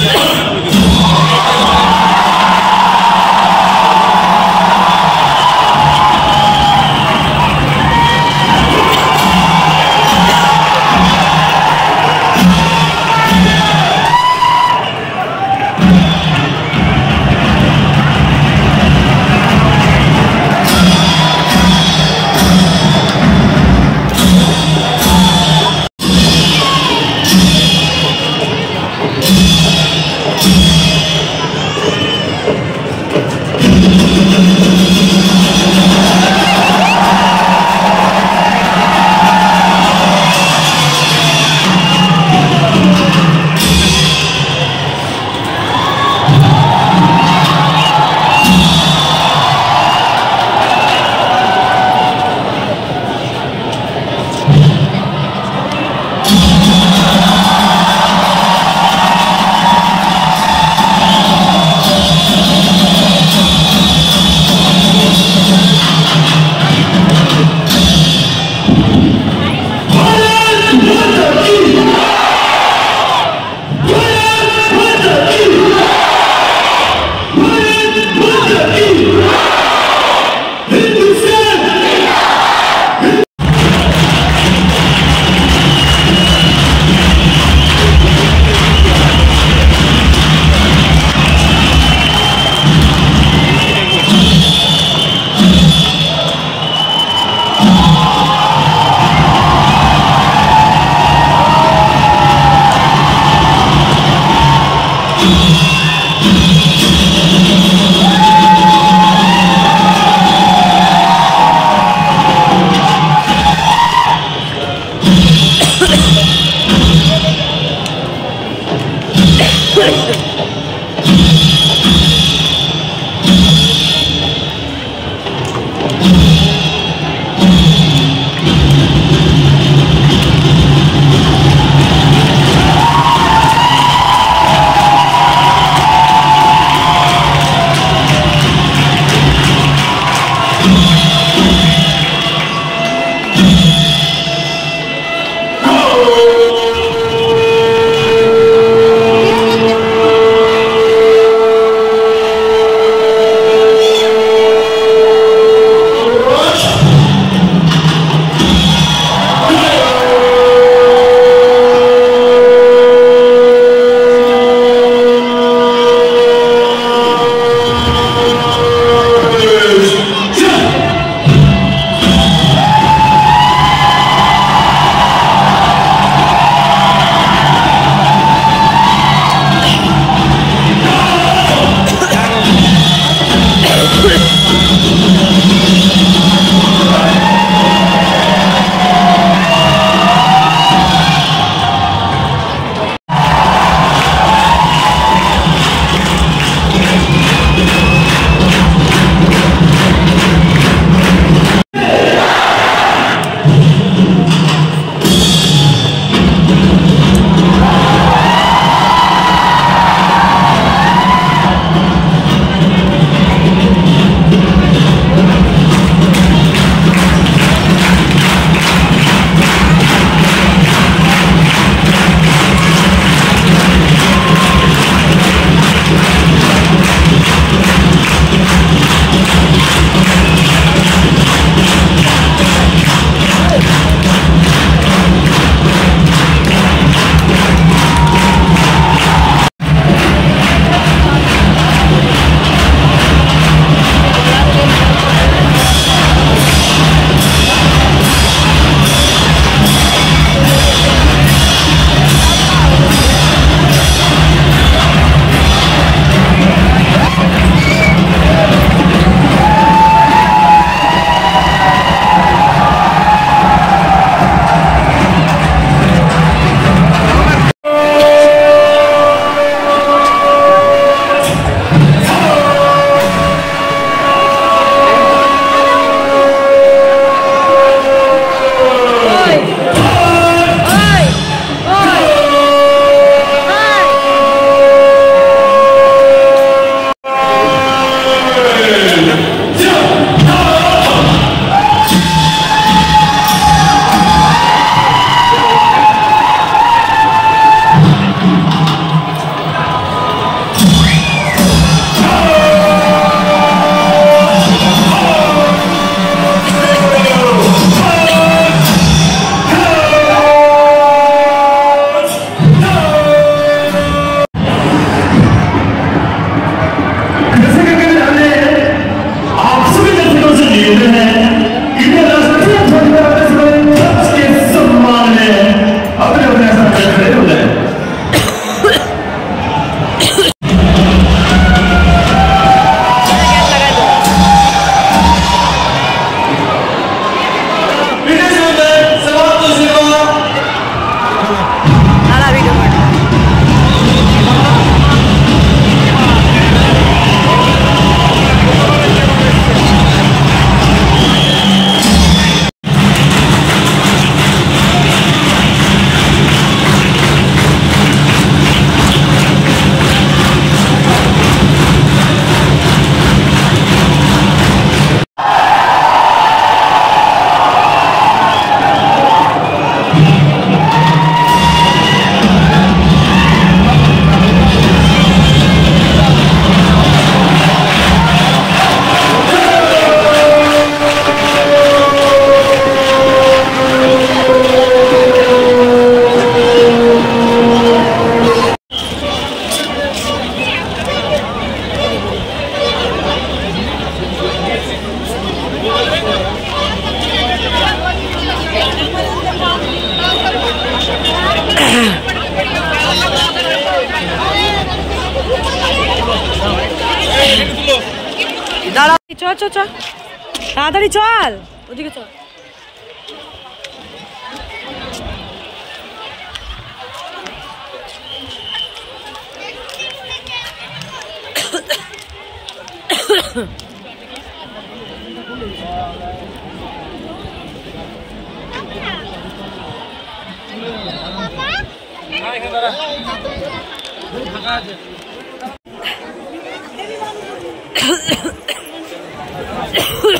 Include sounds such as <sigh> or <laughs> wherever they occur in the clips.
you <laughs> বাচ্চা তাড়াতাড়ি চল ওদিকে চল ফাঁকা আছে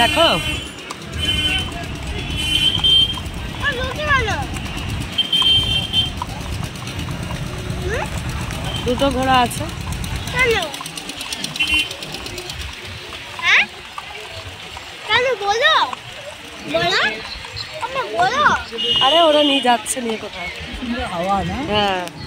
দেখো দুটো ঘোড়া আছে আরে ওরা নিয়ে যাচ্ছে নিয়ে কোথায় হাওয়া না হ্যাঁ